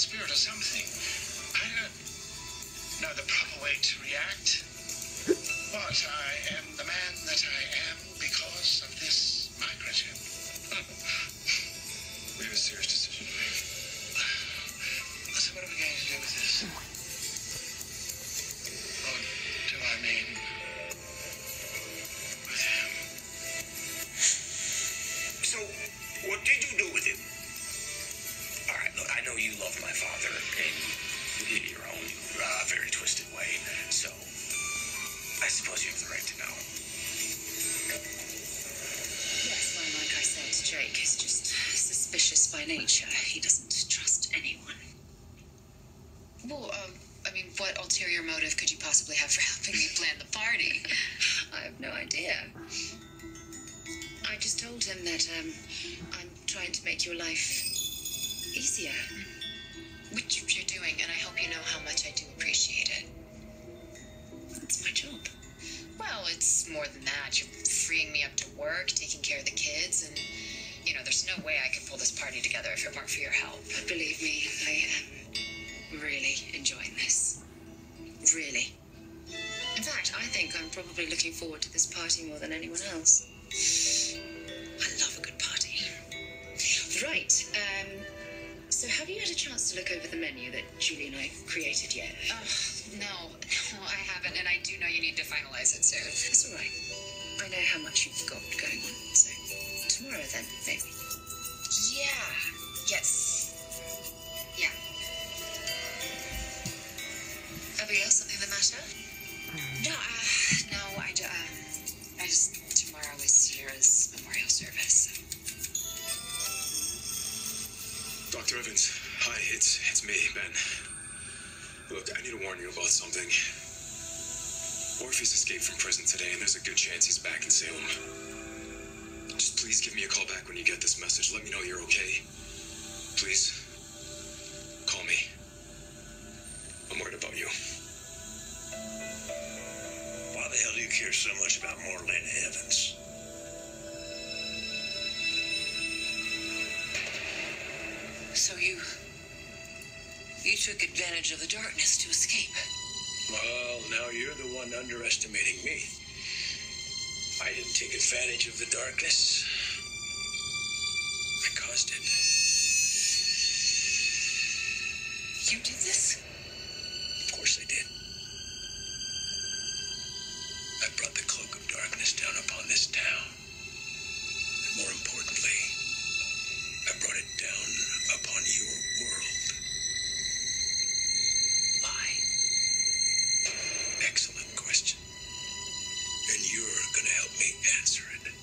spirit or something. I don't know the proper way to react, but I am the man that I am because of this microchip. we have a serious decision to make. So what are we going to do with this? What do I mean? So, what did you do? Love my father in your own uh, very twisted way, so I suppose you have the right to know. Yes, well, like I said, Jake is just suspicious by nature. He doesn't trust anyone. Well, um, I mean, what ulterior motive could you possibly have for helping me plan the party? I have no idea. I just told him that um, I'm trying to make your life easier. Which you're doing, and I hope you know how much I do appreciate it. It's my job. Well, it's more than that. You're freeing me up to work, taking care of the kids, and you know, there's no way I could pull this party together if it weren't for your help. But believe me, I am really enjoying this. Really. In fact, I think I'm probably looking forward to this party more than anyone else. Chance to look over the menu that Julie and I created yet? Oh, no, no, I haven't, and I do know you need to finalize it soon. That's all right. I know how much you've got going on, so tomorrow then, maybe. Yeah. Yes. Yeah. Abigail, something the matter? No, uh, no, I, ju- um, I just tomorrow is Sierra's memorial service. So. Dr. Evans, hi, it's it's me, Ben. Look, I need to warn you about something. Orpheus escaped from prison today, and there's a good chance he's back in Salem. Just please give me a call back when you get this message. Let me know you're okay. Please. Call me. I'm worried about you. Why the hell do you care so much about Marlena Evans? So you. You took advantage of the darkness to escape. Well, now you're the one underestimating me. I didn't take advantage of the darkness. I caused it. You did this? Of course I did. I brought the cloak of darkness down upon you're going to help me answer it.